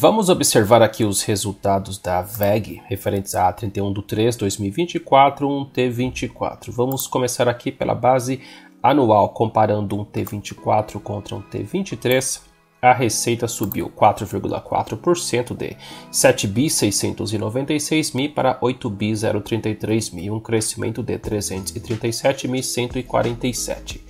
Vamos observar aqui os resultados da VEG referentes a 31 de 3 2024, um T24. Vamos começar aqui pela base anual, comparando um T24 contra um T23. A receita subiu 4,4% de 7 bi 696 mil para 8 bi 033 mil, um crescimento de 337.147.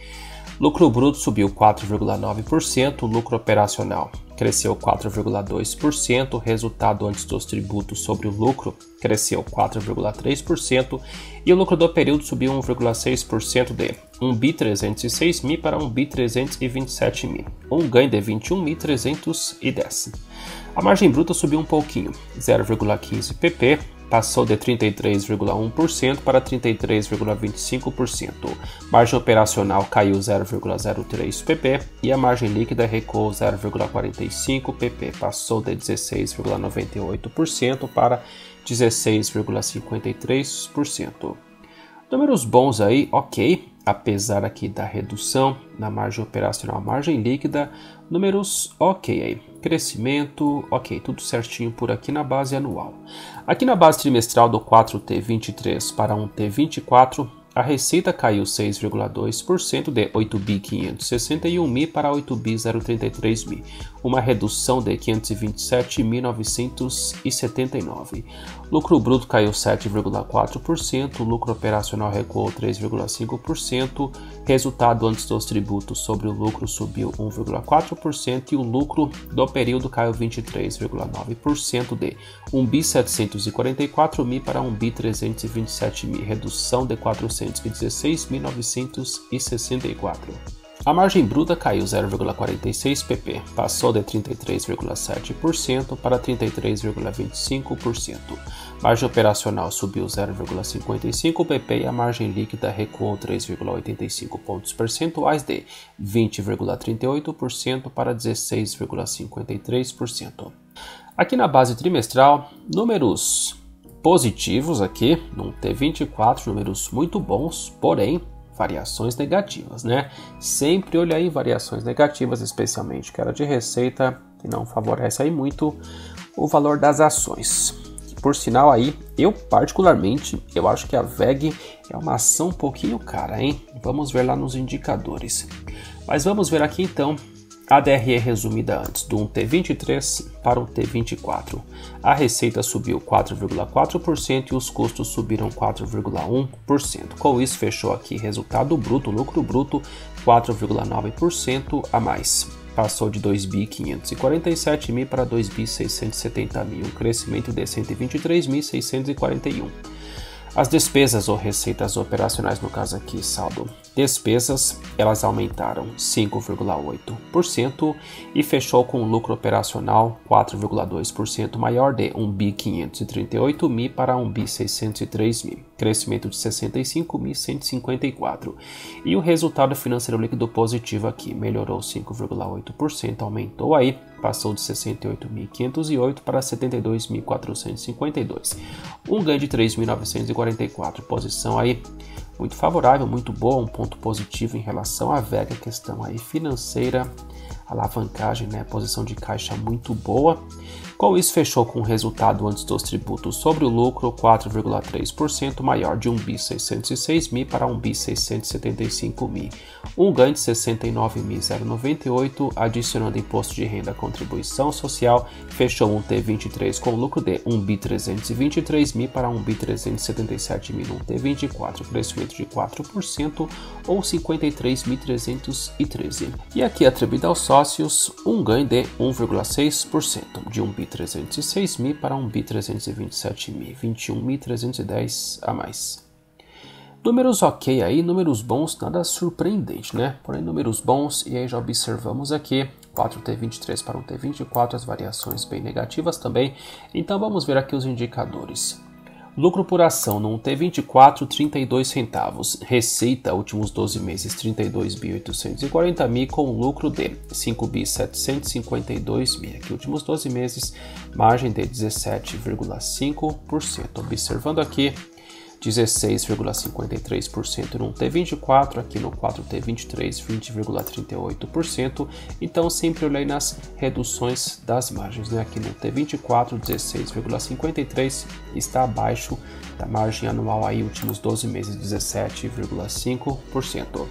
Lucro bruto subiu 4,9%, lucro operacional cresceu 4,2%, resultado antes dos tributos sobre o lucro cresceu 4,3% e o lucro do período subiu 1,6% de 1 bi 306 mil para 1 bi 327 mil, um ganho de 21.310. A margem bruta subiu um pouquinho, 0,15 pp, passou de 33,1% para 33,25%. Margem operacional caiu 0,03 pp e a margem líquida recuou 0,45 pp, passou de 16,98% para 16,53%. Números bons aí, ok, apesar aqui da redução na margem operacional, margem líquida, números ok aí. Crescimento, ok, tudo certinho por aqui na base anual. Aqui na base trimestral do 4T23 para um T24, a receita caiu 6,2% de 8 bi 561 mil para 8 bi 033 mil, uma redução de 527.979. Lucro bruto caiu 7,4%, lucro operacional recuou 3,5%, resultado antes dos tributos sobre o lucro subiu 1,4% e o lucro do período caiu 23,9% de 1 bi 744 mil para 1 bi 327 mil, redução de 416.964. A margem bruta caiu 0,46 pp, passou de 33,7% para 33,25%. Margem operacional subiu 0,55 pp e a margem líquida recuou 3,85 pontos percentuais de 20,38% para 16,53%. Aqui na base trimestral, números positivos aqui, no T24, números muito bons, porém variações negativas, né? Sempre olha aí variações negativas, especialmente que era de receita, que não favorece aí muito o valor das ações. Por sinal aí, eu particularmente, eu acho que a VEG é uma ação um pouquinho cara, hein? Vamos ver lá nos indicadores. Mas vamos ver aqui então a DRE resumida antes, do 1T23 para o T24. A receita subiu 4,4% e os custos subiram 4,1%. Com isso, fechou aqui resultado bruto, lucro bruto 4,9% a mais. Passou de 2 bi 547 mil para 2 bi 670 mil, um crescimento de 123.641. As despesas ou receitas operacionais, no caso aqui, saldo. Despesas, elas aumentaram 5,8% e fechou com um lucro operacional 4,2% maior de 1 bi 538 mil para 1 bi 603 mil, crescimento de 65.154. E o resultado financeiro líquido positivo aqui melhorou 5,8%, aumentou aí passou de 68.508 para 72.452, um ganho de 3.944, posição aí muito favorável, muito boa, um ponto positivo em relação à VEG, questão aí financeira, alavancagem, né, posição de caixa muito boa. Com isso, fechou com um resultado antes dos tributos sobre o lucro 4,3% maior de 1 bi 606 mil para 1 bi 675 mil, um ganho de 69.098, adicionando imposto de renda contribuição social, fechou um T23 com lucro de 1 bi 323 mil para 1 bi 377 mil, um T24, crescimento de 4% ou 53.313. E aqui atribuído aos sócios, um ganho de 1,6% de 1 bi 306 mil para um bi 327 mil, 21.310 a mais. Números ok aí, números bons, nada surpreendente, né? Porém, números bons, e aí já observamos aqui 4T23 para um T24, as variações bem negativas também. Então vamos ver aqui os indicadores. Lucro por ação no T24, 32 centavos. Receita, últimos 12 meses, 32.840 mil, com lucro de 5.752 mil. Aqui, últimos 12 meses, margem de 17,5%. Observando aqui 16,53% no T24, aqui no 4T23 20,38%. Então sempre olhei nas reduções das margens, né? Aqui no T24 16,53 está abaixo da margem anual aí últimos 12 meses 17,5%.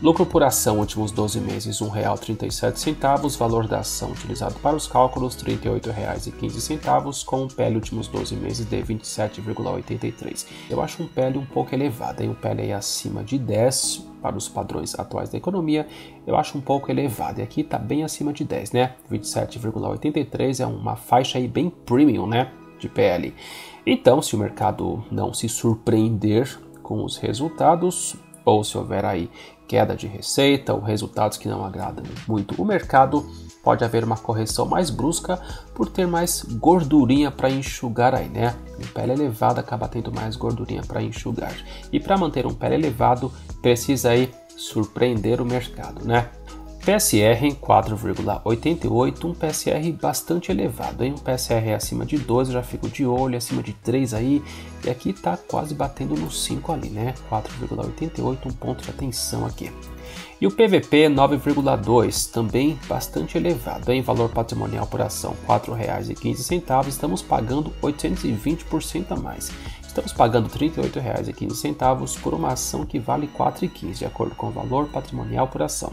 Lucro por ação últimos 12 meses R$ 1,37, valor da ação utilizado para os cálculos R$ 38,15, com um PL últimos 12 meses de 27,83. Eu acho um PL um pouco elevado, hein? um PL acima de 10 para os padrões atuais da economia, eu acho um pouco elevado. E aqui está bem acima de 10, né? 27,83 é uma faixa aí bem premium, né? De PL. Então, se o mercado não se surpreender com os resultados, ou se houver aí queda de receita ou resultados que não agradam muito o mercado, pode haver uma correção mais brusca por ter mais gordurinha para enxugar aí, né? Um pele elevado acaba tendo mais gordurinha para enxugar. E para manter um pele elevado, precisa aí surpreender o mercado, né? PSR em 4,88, um PSR bastante elevado, hein? Um PSR acima de 2, já fico de olho, acima de 3 aí, e aqui tá quase batendo no 5 ali, né? 4,88, um ponto de atenção aqui. E o PVP 9,2, também bastante elevado, em valor patrimonial por ação R$ 4,15, estamos pagando 820% a mais. Estamos pagando R$ 38,15 por uma ação que vale R$ 4,15, de acordo com o valor patrimonial por ação.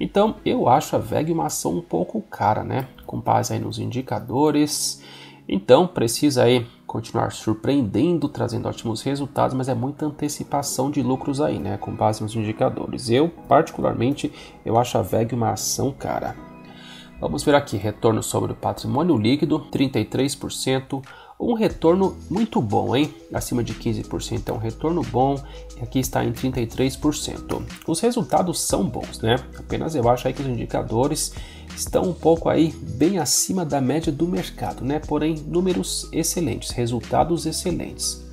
Então, eu acho a VEG uma ação um pouco cara, né? Com base aí nos indicadores. Então, precisa aí continuar surpreendendo, trazendo ótimos resultados, mas é muita antecipação de lucros aí, né? Com base nos indicadores. Eu, particularmente, eu acho a VEG uma ação cara. Vamos ver aqui, retorno sobre o patrimônio líquido, 33%, um retorno muito bom, hein? Acima de 15% é um retorno bom e aqui está em 33%. Os resultados são bons, né? Apenas eu acho aí que os indicadores estão um pouco aí bem acima da média do mercado, né? Porém, números excelentes, resultados excelentes.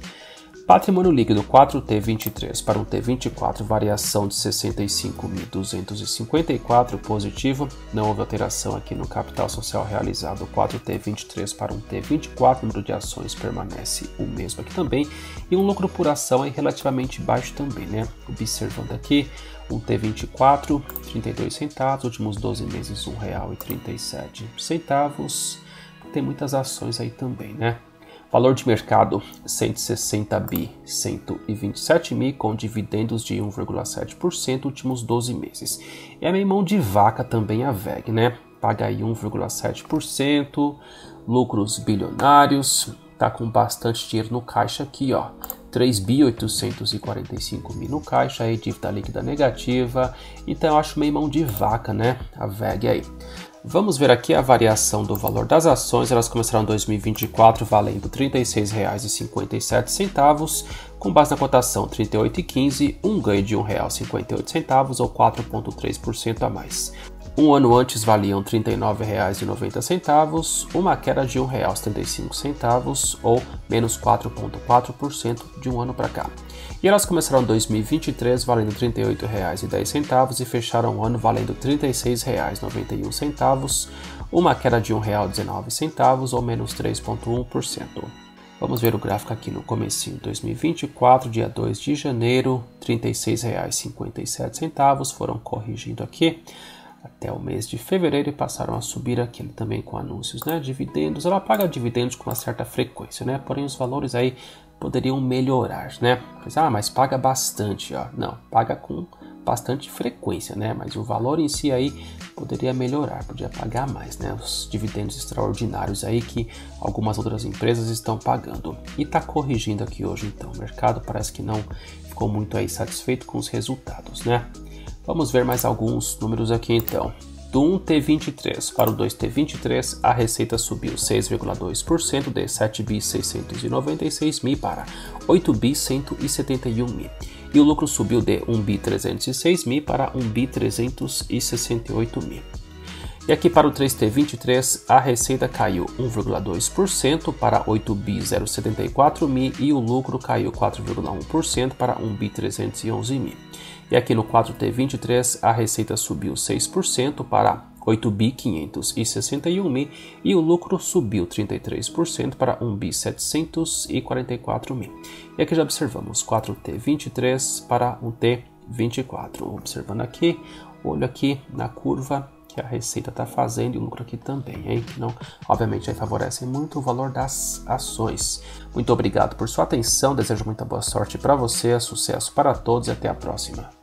Patrimônio líquido 4T23 para um T24, variação de 65.254 positivo. Não houve alteração aqui no capital social realizado. 4T23 para um T24, número de ações permanece o mesmo aqui também. E um lucro por ação é relativamente baixo também, né? Observando aqui, um T24, 32 centavos, últimos 12 meses R$ 1,37. Tem muitas ações aí também, né? Valor de mercado 160 bi, 127 mil com dividendos de 1,7% últimos 12 meses. A minha mão de vaca também a VEG, né? Paga aí 1,7%, lucros bilionários, tá com bastante dinheiro no caixa aqui, ó. 3 bi 845 mil no caixa, aí dívida líquida negativa. Então eu acho meio mão de vaca, né? A VEG aí. Vamos ver aqui a variação do valor das ações. Elas começaram em 2024 valendo R$ 36,57, com base na cotação R$ 38,15, um ganho de R$ 1,58 ou 4,3% a mais. Um ano antes valiam R$ 39,90, uma queda de R$ 1,75 ou menos 4,4% de um ano para cá. E elas começaram 2023 valendo R$ 38,10 e fecharam o ano valendo R$ 36,91, uma queda de R$ 1,19 ou menos 3,1%. Vamos ver o gráfico aqui no comecinho 2024, dia 2 de janeiro, R$ 36,57 foram corrigindo aqui até o mês de fevereiro e passaram a subir aqui também com anúncios, né? Dividendos, ela paga dividendos com uma certa frequência, né? Porém os valores aí poderiam melhorar, né? Mas, ah, mas paga bastante, ó. Não, paga com bastante frequência, né? Mas o valor em si aí poderia melhorar, podia pagar mais, né? Os dividendos extraordinários aí que algumas outras empresas estão pagando. E tá corrigindo aqui hoje então. O mercado parece que não ficou muito aí satisfeito com os resultados, né? Vamos ver mais alguns números aqui então. Do 1T23 para o 2T23, a receita subiu 6,2% de 7.696 mil para 8.171 mil. E o lucro subiu de 1.306 mil para 1.368 mil. E aqui para o 3T23, a receita caiu 1,2% para 8.074 mil e o lucro caiu 4,1% para 1.311 mil. E aqui no 4T23, a receita subiu 6% para 8 bi 561 mil e o lucro subiu 33% para 1 bi 744 mil. E aqui já observamos 4T 23 para 1T 24. Observando aqui, olho aqui na curva que a receita está fazendo e o lucro aqui também, hein? Não, obviamente aí favorece muito o valor das ações. Muito obrigado por sua atenção, desejo muita boa sorte para você, sucesso para todos e até a próxima.